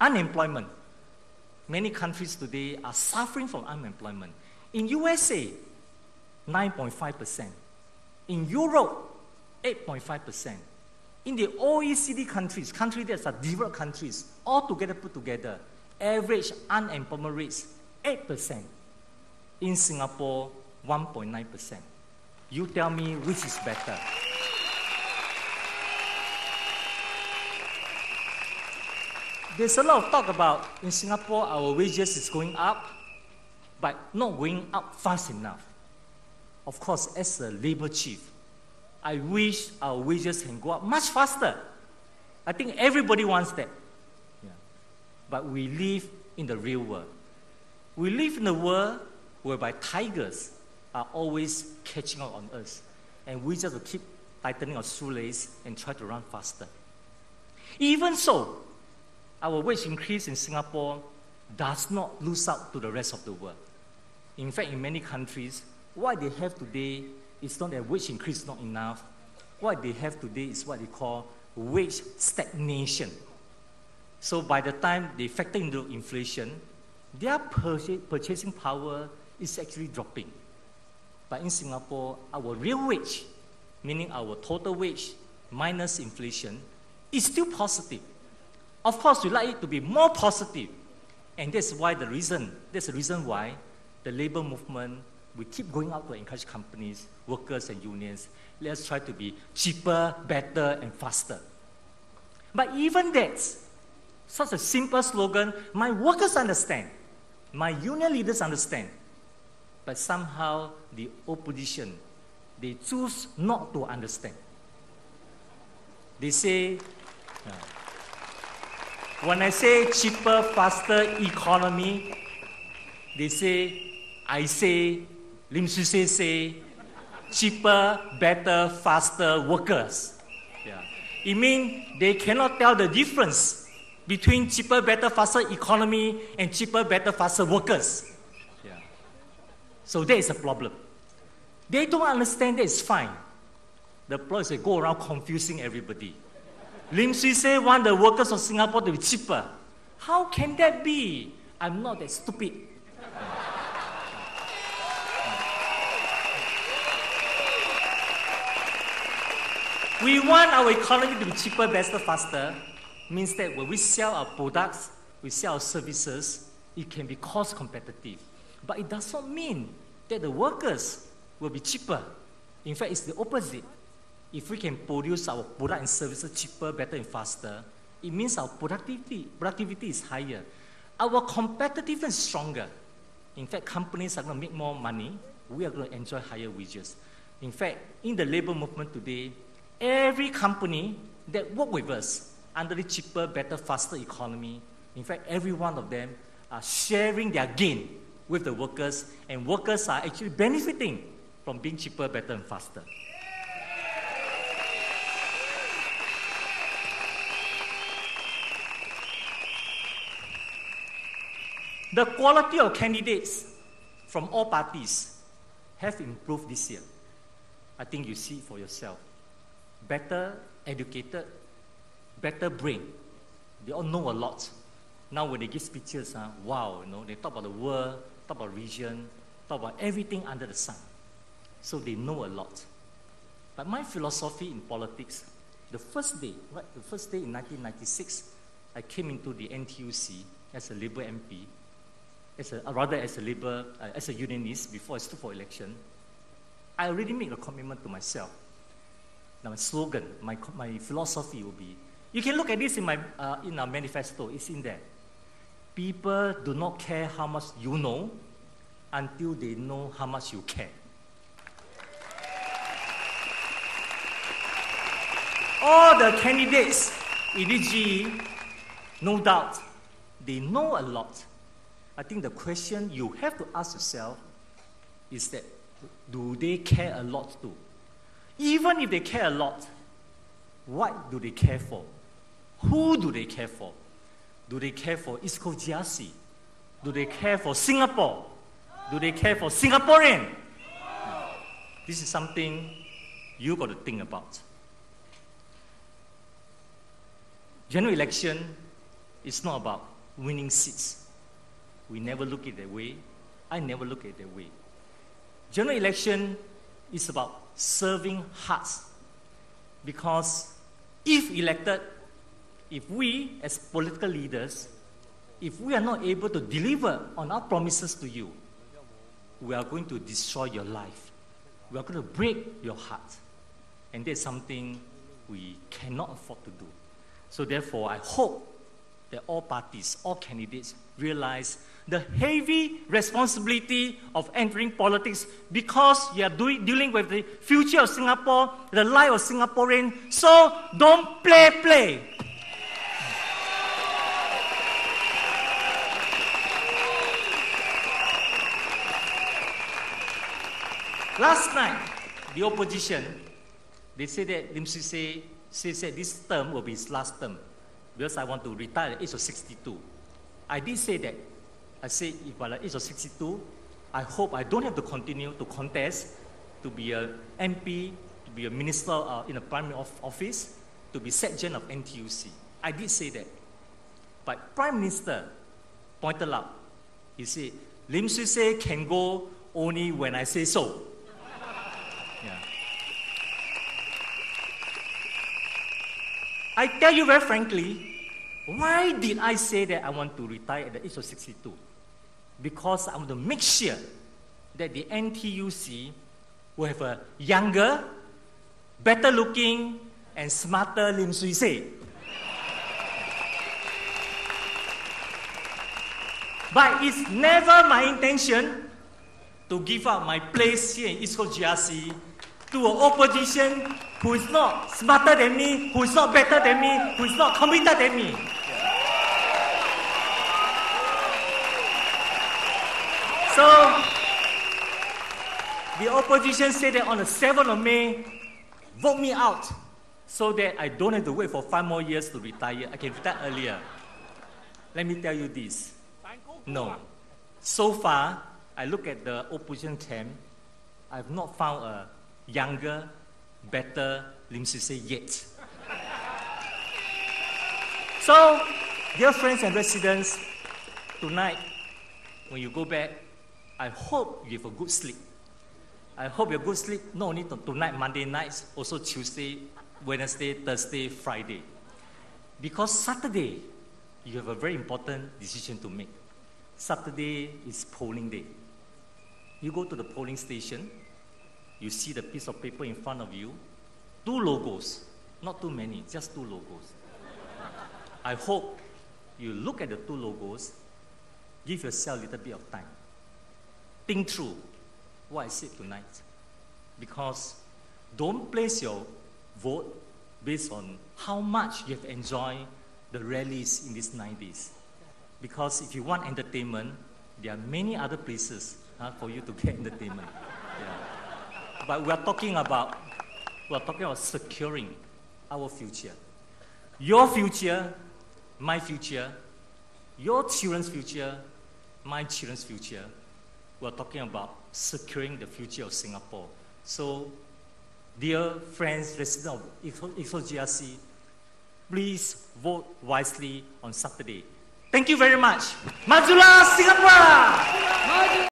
Unemployment. Many countries today are suffering from unemployment. In USA, 9.5%. In Europe, 8.5%. In the OECD countries, countries that are developed countries, all together put together, average unemployment rates 8%. In Singapore, 1.9%. You tell me which is better. There's a lot of talk about in Singapore our wages is going up, but not going up fast enough. Of course, as a labor chief, I wish our wages can go up much faster. I think everybody wants that. Yeah. But we live in the real world. We live in a world whereby tigers are always catching up on us. And we just keep tightening our shoelace and try to run faster. Even so, our wage increase in Singapore does not lose out to the rest of the world. In fact, in many countries, what they have today is not that wage increase is not enough. What they have today is what they call wage stagnation. So by the time they factor into inflation, their purchasing power is actually dropping. But in Singapore, our real wage, meaning our total wage minus inflation, is still positive. Of course, we like it to be more positive. And that's why the reason, that's the reason why the labor movement, we keep going out to encourage companies, workers, and unions. Let's try to be cheaper, better, and faster. But even that, such a simple slogan, my workers understand, my union leaders understand. But somehow the opposition, they choose not to understand. They say, uh, when I say cheaper, faster economy, they say, I say, Lim Swee Say cheaper, better, faster workers. Yeah. It means they cannot tell the difference between cheaper, better, faster economy and cheaper, better, faster workers. Yeah. So there is a problem. They don't understand that it's fine. The problem is they go around confusing everybody. Lim Swee Say want the workers of Singapore to be cheaper. How can that be? I'm not that stupid. we want our economy to be cheaper, better, faster. Means that when we sell our products, we sell our services, it can be cost competitive. But it does not mean that the workers will be cheaper. In fact, it's the opposite. If we can produce our product and services cheaper, better, and faster, it means our productivity, productivity is higher. Our competitiveness is stronger. In fact, companies are going to make more money. We are going to enjoy higher wages. In fact, in the labor movement today, every company that work with us under the cheaper, better, faster economy, in fact, every one of them are sharing their gain with the workers, and workers are actually benefiting from being cheaper, better, and faster. The quality of candidates from all parties have improved this year. I think you see for yourself. Better educated, better brain. They all know a lot. Now when they give speeches, uh, wow, you know, they talk about the world, talk about region, talk about everything under the sun. So they know a lot. But my philosophy in politics, the first day, right, the first day in 1996, I came into the NTUC as a Labour MP as a, rather as a labor, uh, as a unionist before I stood for election, I already made a commitment to myself. Now, my slogan, my, my philosophy will be, you can look at this in, my, uh, in our manifesto, it's in there. People do not care how much you know until they know how much you care. All the candidates in DG, no doubt, they know a lot I think the question you have to ask yourself is that do they care a lot too? Even if they care a lot, what do they care for? Who do they care for? Do they care for East GRC? Do they care for Singapore? Do they care for Singaporean? This is something you got to think about. General election is not about winning seats. We never look at it that way. I never look at it that way. General election is about serving hearts. Because if elected, if we as political leaders, if we are not able to deliver on our promises to you, we are going to destroy your life. We are going to break your heart. And that's something we cannot afford to do. So, therefore, I hope that all parties, all candidates realize the heavy responsibility of entering politics because you are doing, dealing with the future of Singapore, the life of Singaporean. So don't play, play. Last night, the opposition, they said that Lim Swee Say that this term will be his last term because I want to retire at age of 62. I did say that. I said if by the age of 62, I hope I don't have to continue to contest to be a MP, to be a minister uh, in a prime office, to be Sec-Gen of NTUC. I did say that. But Prime Minister pointed out, he said, Lim Swee Say can go only when I say so. I tell you very frankly, why did I say that I want to retire at the age of 62? Because I want to make sure that the NTUC will have a younger, better looking, and smarter Lim Swee Say. But it's never my intention to give up my place here in East Coast GRC to an opposition who is not smarter than me, who is not better than me, who is not committed than me. So, the opposition said that on the 7th of May, vote me out so that I don't have to wait for five more years to retire. I can retire earlier. Let me tell you this. No. So far, I look at the opposition camp, I've not found a younger, better Lim Say yet. so, dear friends and residents, tonight, when you go back, I hope you have a good sleep. I hope you have good sleep not only tonight, Monday nights, also Tuesday, Wednesday, Thursday, Friday. Because Saturday, you have a very important decision to make. Saturday is polling day. You go to the polling station, you see the piece of paper in front of you, two logos, not too many, just two logos. I hope you look at the two logos, give yourself a little bit of time. Think through what I said tonight. Because don't place your vote based on how much you have enjoyed the rallies in these 90s. Because if you want entertainment, there are many other places for you to get entertainment. But we are talking about we are talking about securing our future. Your future, my future, your children's future, my children's future. We are talking about securing the future of Singapore. So, dear friends, residents of IFO please vote wisely on Saturday. Thank you very much. Majulah Singapore!